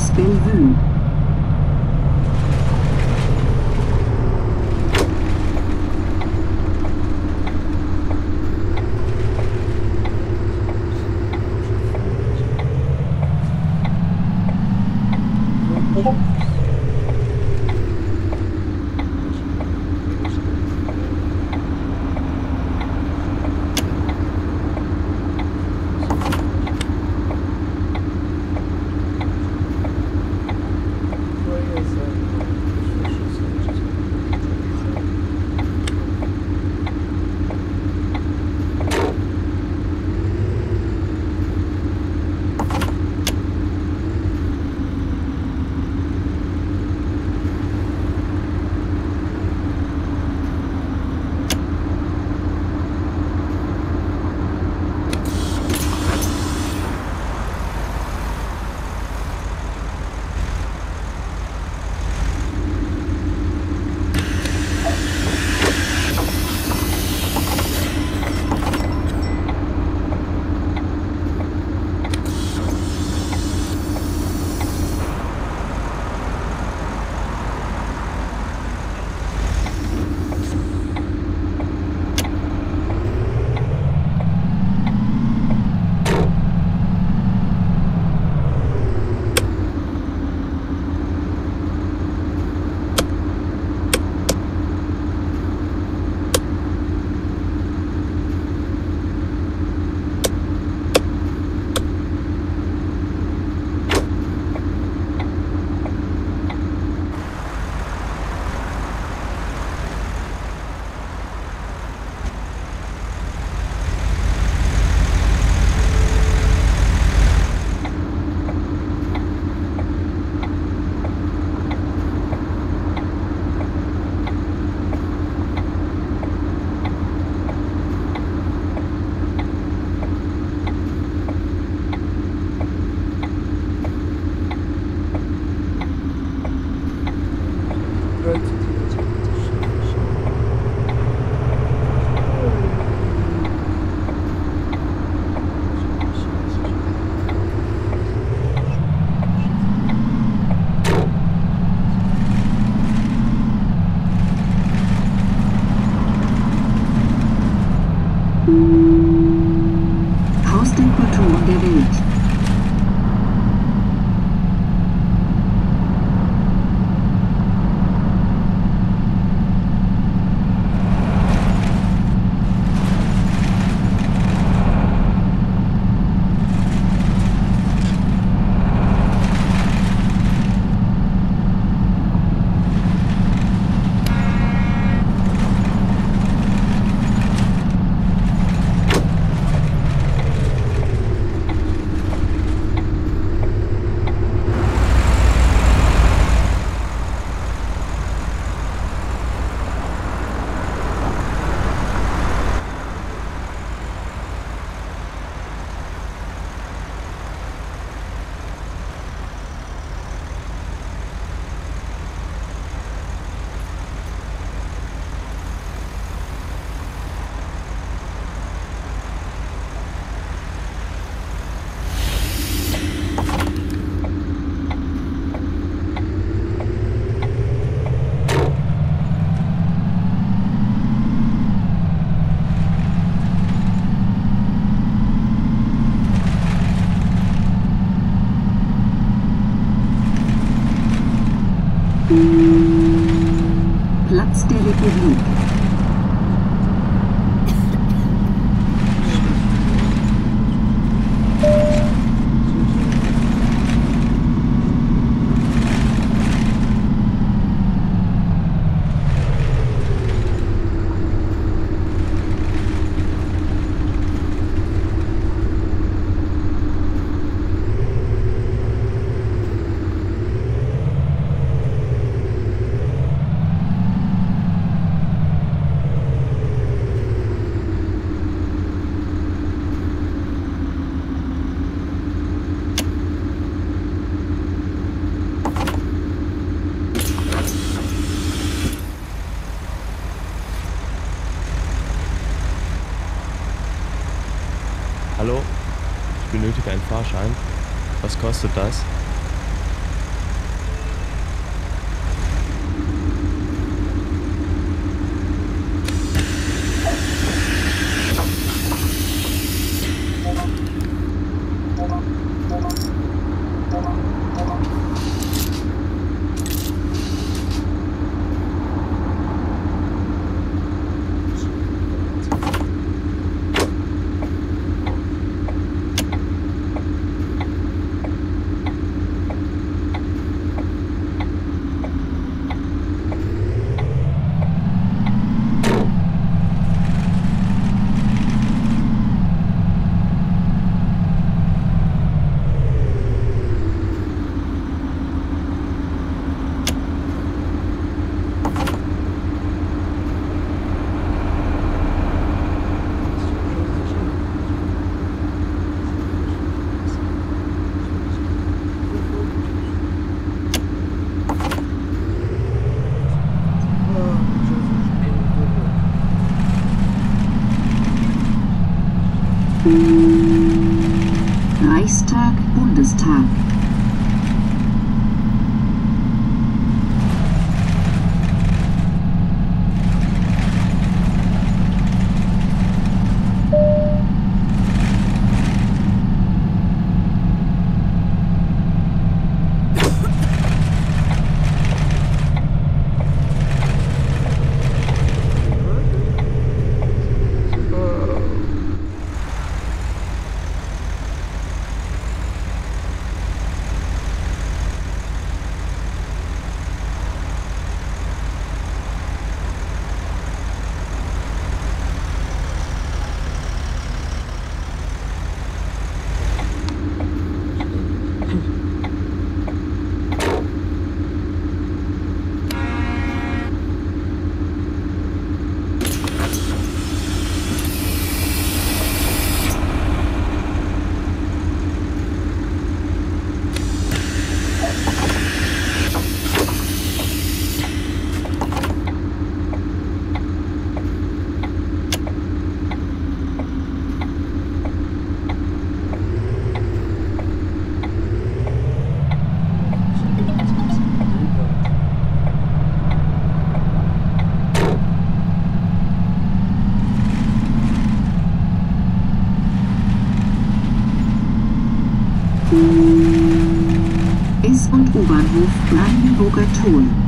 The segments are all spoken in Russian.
Gospel Vue. Thank you. it. Kostet das? time. Tool.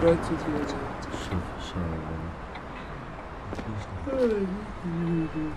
Братья делать. Все, все, да. Отлично. Ай, не люблю.